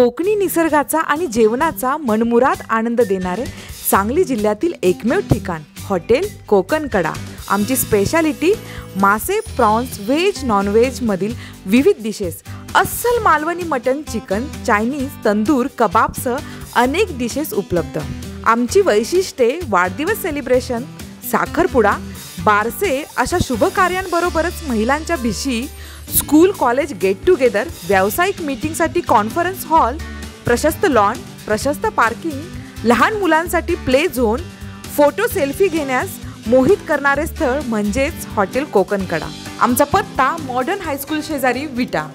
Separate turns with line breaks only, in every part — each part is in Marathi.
कोकणी निसर्गाचा आणि जेवणाचा मनमुराद आनंद देणारे सांगली जिल्ह्यातील एकमेव ठिकाण हॉटेल कोकणकडा. आमची स्पेशालिटी मासे प्रॉन्स व्हेज नॉनव्हेजमधील विविध डिशेस अस्सल Malvani mutton chicken Chinese tandoor कबाबसह अनेक डिशेस उपलब्ध. आमची वैशिष्ट्ये वाढदिवस सेलिब्रेशन साखरपुडा बारसे अशा शुभ कार्यांबरोबरच महिलांच्या भिशी स्कूल कॉलेज गेट टुगेदर व्यावसायिक मीटिंगसाठी कॉन्फरन्स हॉल प्रशस्त लॉन प्रशस्त पार्किंग लहान मुलांसाठी प्ले झोन फोटो सेल्फी घेण्यास मोहित करणारे स्थळ म्हणजेच हॉटेल कोकणकडा. आमचा पत्ता मॉडर्न हायस्कूल शेजारी विटा.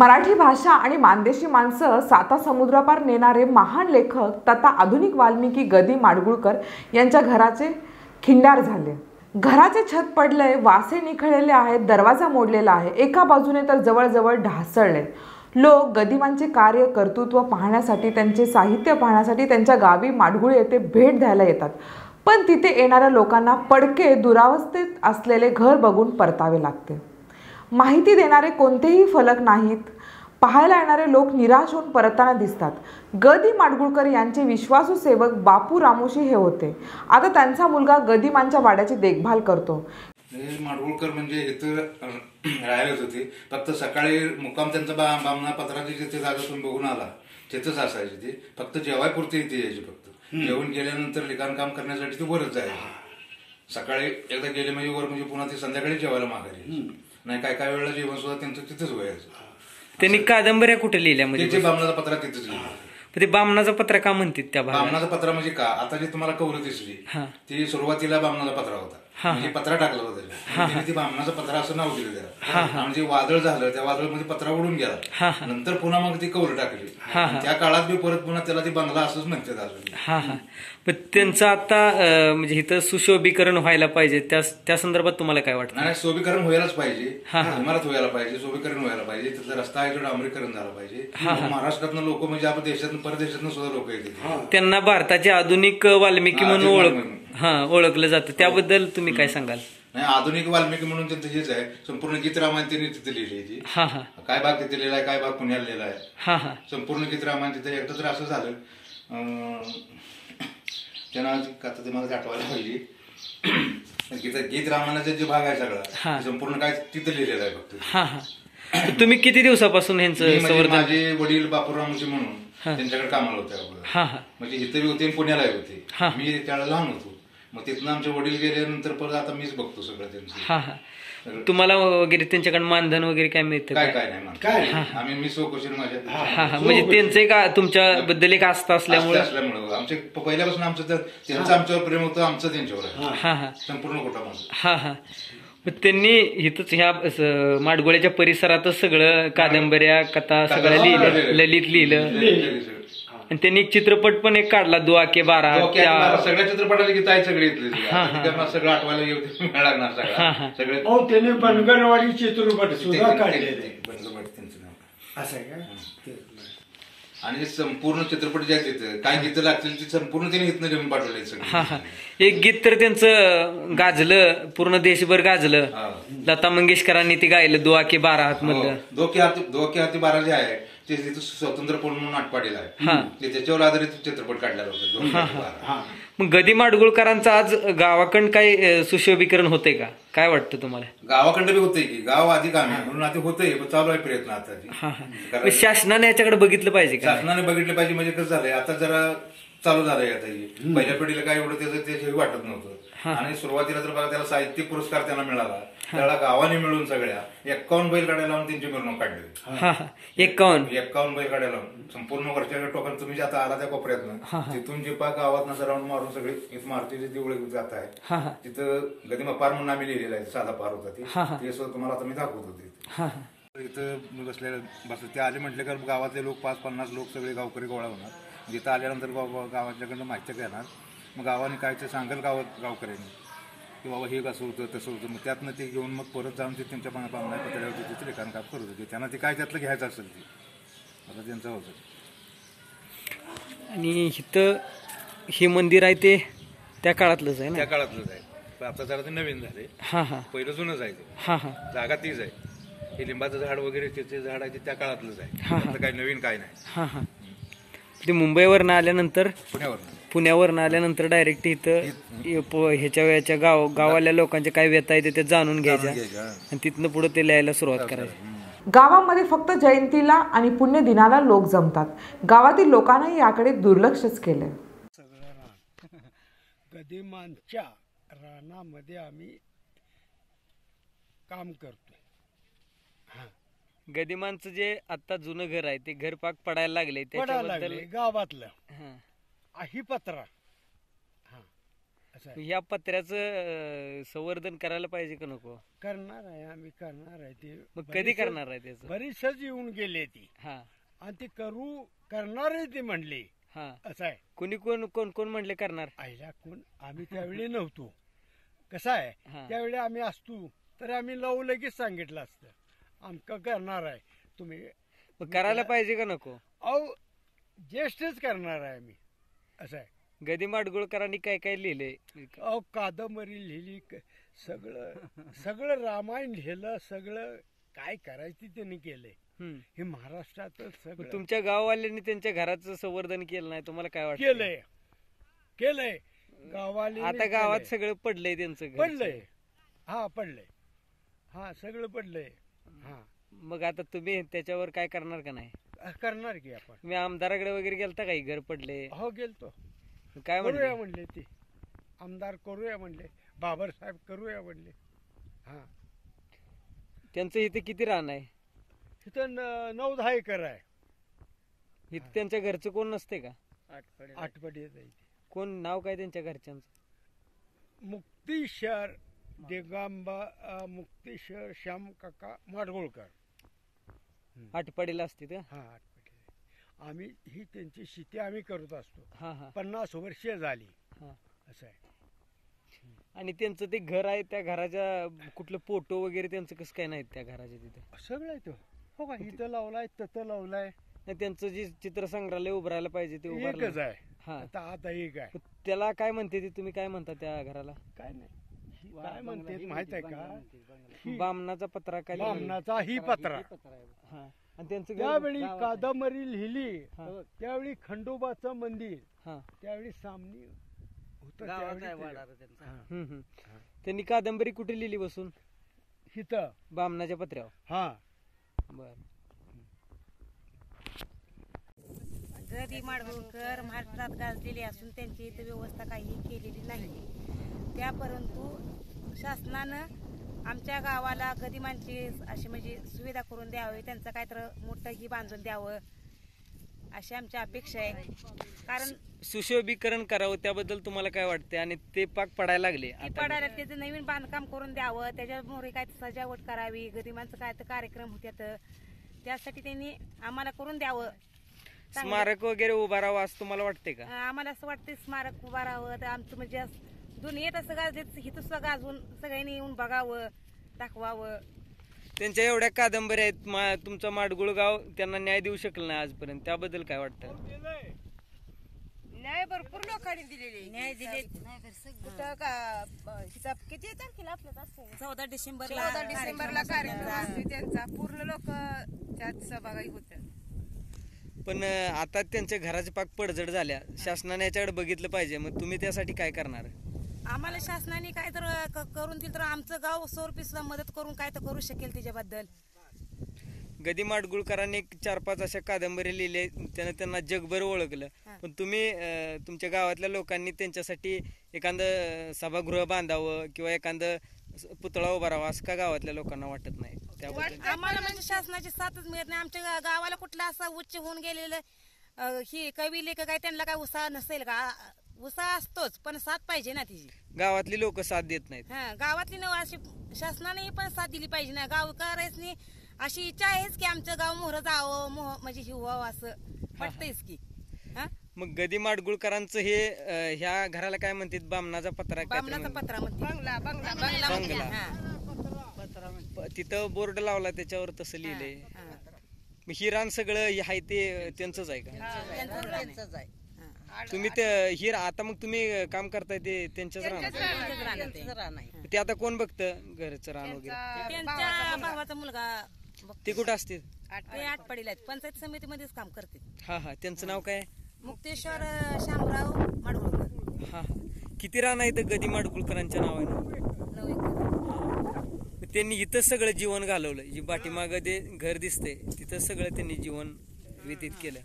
मराठी भाषा आणि मानदेशी माणसं साता समुद्रापार नेणारे महान लेखक तथा आधुनिक वाल्मिकी गदी माडगुळकर यांच्या घराचे खिंडार झाले. घराचे छत पडले वासे निखळलेले आहेत दरवाजा मोडलेला आहे एका बाजूने तर जवळजवळ ढासळले. लोक गदिमांचे कार्य कर्तृत्व पाहण्यासाठी त्यांचे साहित्य पाहण्यासाठी त्यांच्या गावी माडगुळ येथे भेट द्यायला येतात. पण तिथे येणाऱ्या लोकांना पडके दुरावस्थेत असलेले घर बघून परतावे लागते. माहिती देणारे कोणतेही फलक नाहीत. पाहायला येणारे लोक निराश होऊन परतताना दिसतात. गदी माडगुळकर यांचे विश्वासू सेवक बापू रामोशी हे होते. आता त्यांचा मुलगा गदिमांच्या वाड्याची देखभाल करतो.
माडगुळकर म्हणजे इथं राहिलेच होते. फक्त सकाळी मुक्काम त्यांचा बा बामणा पत्राची जिथे जागा तुम्ही बघून आला तिथंच असायची ती. फक्त जेवायपुरती इथे यायची फक्त. जेवण गेल्यानंतर लिखाण काम करण्यासाठी ती वरच जायची. सकाळी एकदा गेले म्हणजे वर म्हणजे पुन्हा ते संध्याकाळी जेवायला मागायची नाही काय काय वेळेला जेवण सुद्धा त्यांचं तिथंच व्हायचं.
त्यांनी कादंबऱ्या कुठे लिहिल्या म्हणजे
त्याचे बामणाचा पत्रा तिथंच लिहिला.
ते बामणाचा पत्र का म्हणतात त्या भागात
बामणाचा पत्रा म्हणजे का? आता जी तुम्हाला कौल दिसली
हा.
ती सुरुवातीला बामणाचा पत्रा होता. म्हणजे पत्रा टाकला होता त्याला. त्यांनी ती बामणाचा पत्रा असं नाव दिलं त्याला. म्हणजे वादळ झालं त्या वादळामध्ये पत्रा उडून गेला. नंतर पुन्हा मग ती कौल टाकली. त्या काळात बी परत पुन्हा त्याला ती बंगला असंच म्हणतात अजून.
पण त्यांचं आता म्हणजे इथं सुशोभीकरण व्हायला पाहिजे. त्या संदर्भात तुम्हाला काय वाटतं?
नाही सोबीकरण व्हायलाच पाहिजे. इमारत व्हायला पाहिजे. सोबीकरण व्हायला पाहिजे. तिथला रस्ता आहे तो डांबरीकरण झाला पाहिजे. महाराष्ट्रातनं लोक म्हणजे आपण देशातून परदेशातनं सुद्धा लोक येतात.
त्यांना भारताचे आधुनिक वाल्मिकी म्हणून ओळख. हा ओळखलं जातं. त्याबद्दल तुम्ही काय सांगाल?
नाही आधुनिक वाल्मिकी म्हणून त्यांचं हेच आहे. संपूर्ण गीत रामायण त्यांनी तिथे लिहिली आहे ती.
हा हा.
काय भाग तिथे लिहिला आहे काय भाग पुण्याला लिहिला आहे?
हा हा.
संपूर्ण गीत रामायण तिथे एकदा तर असं झालं अं, त्यांना आता ते मला आठवायला पाहिजे गीत गीत रामायणाचा जे भाग आहे सगळा ते संपूर्ण काय तिथे लिहिलेलं आहे फक्त.
हा हा. तुम्ही किती दिवसापासून
मी
ह्यांचं
म्हणजे
संवर्धन
माझे वडील बापूरामजी म्हणून त्यांच्याकडे कामाला होते अगोदर.
हा हा.
म्हणजे इथे बी होते आणि पुण्यालाही होते.
हा.
मी त्यावेळेला लहान होतो. मग तिथनं आमचे वडील गेल्यानंतर परत आता मीच बघतो सगळं त्यांचं.
हा हा. तुम्हाला वगैरे त्यांच्याकडे मानधन वगैरे काय मिळतं का?
काय काय नाही. म्हणत आम्ही मी स्वकुशील माझ्या
हा हा. म्हणजे त्यांचं एक तुमच्याबद्दल एक आस्था असल्यामुळे?
असल्यामुळे. आमचे पहिल्यापासून आमचं तर त्यांचं आमच्यावर प्रेम होतं आमचं त्यांच्यावर आहे.
हा. हा
संपूर्ण कुटुंबाचं
हा हा. मग त्यांनी इथंच ह्या स- माडगोळ्याच्या परिसरातच सगळं कादंबऱ्या कथा सगळं लिहिलं. ललित लिहिलं. आणि त्यांनी एक चित्रपट पण एक काढला दुआ के बारा.
सगळ्या चित्रपटाची गीत आहे सगळी इथली. सगळं आठवायला येऊ वेळ लागणार सगळं. सगळे
अहो त्याने बनगरवाडी चित्रपट सुद्धा
ते-
काढलेले.
ते- बंद त्यांचं नाव
असं आहे का? ते-
आणि संपूर्ण चित्रपट जे आहेत काय गीतं लागतील ती संपूर्ण त्यांनी इथनं लिहून पाठवले
हा
सगळं.
हा एक गीत तर त्यांचं गाजलं पूर्ण देशभर गाजलं.
हा.
लता मंगेशकरांनी ते गायलं दुआ के बारा हात मधलं
दो के हाती दो के हाती बारा जे आहे ते तिथं स्वतंत्र पण म्हणून नाटपाडीला आहे. ते त्याच्यावर आधारित चित्रपट काढलेला होता दोन के हाती बारा.
मग गदी माडगुळकरांचं आज गावाकडं काय अं, सुशोभीकरण होतंय का? काय वाटतं तुम्हाला?
गावाकडे बी होतंय की गाव अधिक आम्ही. म्हणून आता होतंय पण चालू आहे प्रयत्न आता.
हा हा. शासनाने याच्याकडे बघितलं पाहिजे का?
शासनाने बघितलं पाहिजे म्हणजे कसं झालंय आता जरा चालू झालंय आता हे. पहिल्या पिढीला काय एवढं त्याचं ते वाटत नव्हतं. आणि सुरुवातीला तर बघा त्याला साहित्यिक पुरस्कार त्यांना मिळाला. त्याला गावाने मिळून सगळ्या. एक्कावन्न बैलगाड्या लावून त्यांची मिरवणूक काढली.
एकावन्न
एक्कावन्न. बैलगाड्या लावून. संपूर्ण वरच्या टोकाला तुम्ही जे आता आला त्या कोपऱ्यातनं तिथून जे पा गावात राऊंड मारून सगळे इथं मारुतीचे देवळे जात आहे.
हा हा.
तिथं गदिमा पार म्हणून आम्ही लिहिलेलं आहे साधा पार होता ते. ते सुद्धा तुम्हाला आता मी दाखवत होते इथं. बसले बस ते आले म्हटले का गावातले लोक पाच पन्नास लोक सगळे गावकरी गोळा होणार. जिथं आल्यानंतर बाबा गावातल्याकडनं माहिती घेणार. मग गावाने काय ते सांगेल गाव गावकऱ्यांनी. की बाबा हे कसं होतं तसं होतं मग त्यातनं ते घेऊन मग परत जाऊन ते त्यांच्या पाना पाहुण्या पत्र्यावरती तिथे लिखाण काम करत होते त्यांना ते काय त्यातलं घ्यायचं असेल ते. आता त्यांचं होतं
आणि इथं हे मंदिर आहे ते त्या काळातलंच आहे
त्या काळातलंच आहे. पण आता जरा ते नवीन झाले.
हा हा.
पहिलं जुनंच आहे ते.
हा हा.
जागा तीच आहे. हे लिंबाचं झाड वगैरे त्याचे झाड आहे ते त्या काळातलंच आहे.
हा,
काही नवीन काय नाही.
हा हा. ते मुंबईवरनं आल्यानंतर
पुण्यावर
पुण्यावरनं आल्यानंतर डायरेक्ट इथं प- ह्याच्या वेळच्या गाव गावाल्या लोकांच्या काय व्यथा येते ते जाणून घ्यायच्या. आणि तिथनं पुढे ते लिहायला सुरुवात करायची.
गावामध्ये फक्त जयंतीला आणि पुण्यदिनाला लोक जमतात. गावातील लोकांनाही याकडे दुर्लक्षच
रान गदिमांच्या रानामध्ये आम्ही काम करतोय.
गदिमांचं जे आता जुनं घर आहे ते घर पाक पडायला लागले
पडायला
त्याच्याबद्दल
लागले गावातलं.
हा.
आही पत्रा. हा असं आहे.
ह्या पत्र्याचं अं, संवर्धन करायला पाहिजे का नको?
करणार आहे आम्ही करणार आहे ते.
मग कधी करणार आहे त्याचं?
बरीचच येऊन गेले ती.
हा.
आणि ते करू करणारही ती म्हणली.
हा.
असं आहे.
कोणी कोण कोण कोण म्हणले करणार?
आईला कोण आम्ही त्यावेळी नव्हतो. कसं आहे?
हा.
त्यावेळी आम्ही असतो तर आम्ही लव लगेच सांगितलं असतं. आमचं करणार आहे. तुम्ही
मग करायला पाहिजे का नको?
अहो ज्येष्ठच करणार आहे आम्ही. असं आहे.
गदी माडगुळकरांनी काय काय लिहिलंय
अहो कादंबरी लिहिली क- सगळं सगळं रामायण लिहिलं सगळं काय करायचं त्यांनी केलंय.
हम्म.
हे महाराष्ट्रातच
मग
सगळं.
तुमच्या गाववाल्यांनी त्यांच्या घराचं संवर्धन केलं नाही तुम्हाला काय वाटतं
केलंय. केलंय. गावाले
आता गावात सगळं पडलंय त्यांचं.
पडलंय. हा पडलंय. हा सगळं पडलंय. हा.
मग आता तुम्ही त्याच्यावर काय करणार का नाही?
करणार की आपण.
तुम्ही आमदाराकडे वगैरे गेलता काही घर पडले
हो गेलतो.
काय
करूया
म्हणले
म्हणले ते. आमदार करूया म्हणले. बाबर साहेब करूया म्हणले. हा.
त्यांचं इथे किती रान आहे?
तिथं न- नऊ दहा एकर आहे.
इथे त्यांच्या घरचं कोण नसते का?
आठवडी ते.
कोण नाव काय त्यांच्या घरच्यांचं?
मुक्तीशर देगांबा अ, मुक्तीशर श्याम काका माडगोळकर.
आटपाडीला असते का
हा आम्ही ही त्यांची शेती आम्ही करत असतो.
हा हा.
पन्नास वर्ष झाली.
हा.
असं आहे.
आणि त्यांचं ते घर आहे त्या घराच्या कुठलं फोटो वगैरे त्यांचं कसं काय नाहीत त्या घराच्या तिथे?
सगळं आहे तो. हो का? इथं लावलाय तथं लावलाय.
नाही त्यांचं जे चित्र संग्रहालय उभारायला पाहिजे ते
एकच
उभारलं.
आहे.
हा.
आता आता एक आहे.
त्याला काय म्हणते ते? तुम्ही काय म्हणता त्या घराला?
काय नाही. काय म्हणते माहीत आहे का?
बामणाचा पत्रा काय?
बामणाचा ही पत्रा.
हा आणि त्यांचं घर-
त्यावेळी कादंबरी लिहिली
हा.
त्यावेळी खंडोबाचं मंदिर
हा.
त्यावेळी सामनी होतं त्यावेळी ते- हा.
हम्म, हम्म. त्यांनी कादंबरी कुठे लिहिली बसून?
इथं
बामणाच्या पत्र्यावर.
हा.
बर.
गदी माडगुळकर महाराष्ट्रात गाजलेली असून त्यांची इथे व्यवस्था काही केलेली नाही. त्या परंतु शासनानं आमच्या गावाला गदिमांची अशी म्हणजे सुविधा करून द्यावी त्यांचं काय तर मोठं ही बांधून द्यावं अशी आमची अपेक्षा आहे. कारण
सुशोभीकरण करावं त्याबद्दल तुम्हाला काय वाटते आणि ते पाक पडायला लागले.
ती
आता
पडायला त्याचं नवीन बांधकाम करून द्यावं त्याच्यामुळे काय तर सजावट करावी गदिमांचं काय तर कार्यक्रम होत्यात त्यासाठी त्यांनी आम्हाला करून द्यावं. चांगलं.
स्मारक वगैरे उभा राहावं असं तुम्हाला वाटते का?
आम्हाला असं वाटतं स्मारक उभा राहावं तर आमचं म्हणजे असं दुनियेत असं गाजलेत हिथं सुद्धा गाजवून सगळ्यांनी येऊन बघावं दाखवावं.
त्यांच्या एवढ्या कादंबऱ्या आहेत मा- तुमचं माडगुळ गाव त्यांना न्याय देऊ शकलं नाही आजपर्यंत. त्याबद्दल काय वाटतं?
न्याय भरपूर लोकांनी दिलेले.
न्याय दिले
कुठं का ब- हिचा किती तारखेला असतो
चौदा डिसेंबरला
चौदा डिसेंबरला कार्यक्रम असतो त्यांचा. पूर्ण लोक त्यात सहभागी होतात.
पण अं, आता त्यांच्या घराचे पाक पडझड झाल्या. शासनाने याच्याकडे बघितलं पाहिजे. मग तुम्ही त्यासाठी काय करणार?
आम्हाला शासनाने काय तर क- करून दिलं तर आमचं गाव सौ रुपये सुद्धा मदत करून काय तर करू शकेल त्याच्याबद्दल
गदी माडगुळकरांनी चार पाच अशा कादंबऱ्या लिहिल्या. त्यानं त्यांना जगभर ओळखलं.
हा.
पण तुम्ही अं, तुमच्या गावातल्या लोकांनी त्यांच्यासाठी एखादं सभागृह बांधावं किंवा एखादं स- पुतळा उभा राहावा असं का गावातल्या लोकांना वाटत नाही? त्याबद्दल
आम्हाला म्हणजे शासनाची साथच मिळत नाही. आमच्या गा- गावाला कुठला असा उच्च होऊन गेलेलं अं, ही कवी लेखक काय त्यांना काय उत्साह नसेल का? उत्साह असतोच पण साथ पाहिजे ना तिची.
गावातली लोक साथ देत नाहीत.
हा गावातली नव अशी शासनाने पण साथ दिली पाहिजे ना. गावकऱ्यासनी अशी इच्छा आहेच की आमचं गाव मोहर जावं मोह म्हणजे हे व्हावं असं. वाटतंयच की. हा?
मग गदी माडगुळकरांचं हे अं, ह्या घराला काय म्हणतात? बामणाचा पत्रा काय
बामणाचा पत्रा म्हणते
बंगला बंगला
बंगला. म्हणते,
बंगला.
हा.
तिथं बोर्ड लावला त्याच्यावर तसं लिहिलंय. मग ही रान सगळं हे आहे ते त्यांचंच आहे का?
त्यांचंच रान आहे.
तुम्ही ते ही आता मग तुम्ही काम करताय ते त्यांच्याच रानात
त्यांचंच रान आहे ते.
ते आता कोण बघतं घरचं रान वगैरे?
त्यांच्या भावाचा मुलगा. बघ,
ते कुठं असते
ते आटपाडीला आहेत. पंचायत समितीमध्येच काम करते.
हा हा. त्यांचं नाव काय?
मुक्तेश्वर अं, शामराव माडगुळकर.
हा हा. किती रान आहे गदी माडगुळकरांच्या नावानं?
नऊ एकर.
मग त्यांनी इथं सगळं जीवन घालवलं. जी पाठीमागं ते घर दिसतंय तिथं सगळं त्यांनी जीवन व्यतीत केलं.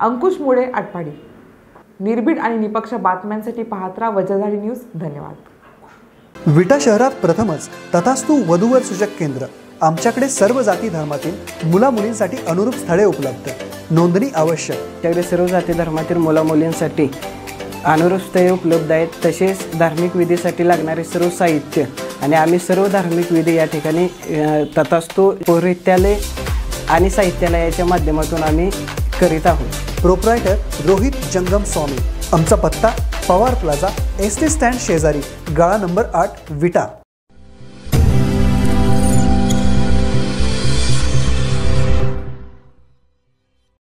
अंकुश मुळे आटपाडी. निर्भीड आणि निपक्ष बातम्यांसाठी पाहत राहा वजरधारी न्यूज. धन्यवाद.
विटा शहरात प्रथमच तथास्तु वधूवर सूचक केंद्र. आमच्याकडे सर्व जाती धर्मातील मुला मुलींसाठी अनुरूप स्थळे उपलब्ध. नोंदणी आवश्यक.
आमच्याकडे सर्व जाती धर्मातील मुलामुलींसाठी अनुरूप स्थळे उपलब्ध आहेत. तसेच धार्मिक विधीसाठी लागणारे सर्व साहित्य आणि आम्ही सर्व धार्मिक विधी या ठिकाणी तथास्तु पौरित्यालय आणि साहित्यालयाच्या माध्यमातून आम्ही करीत आहोत.
प्रोप्रायटर रोहित जंगम स्वामी. आमचा पत्ता Pawar plaza S T stand शेजारी गाळा नंबर आठ विटा.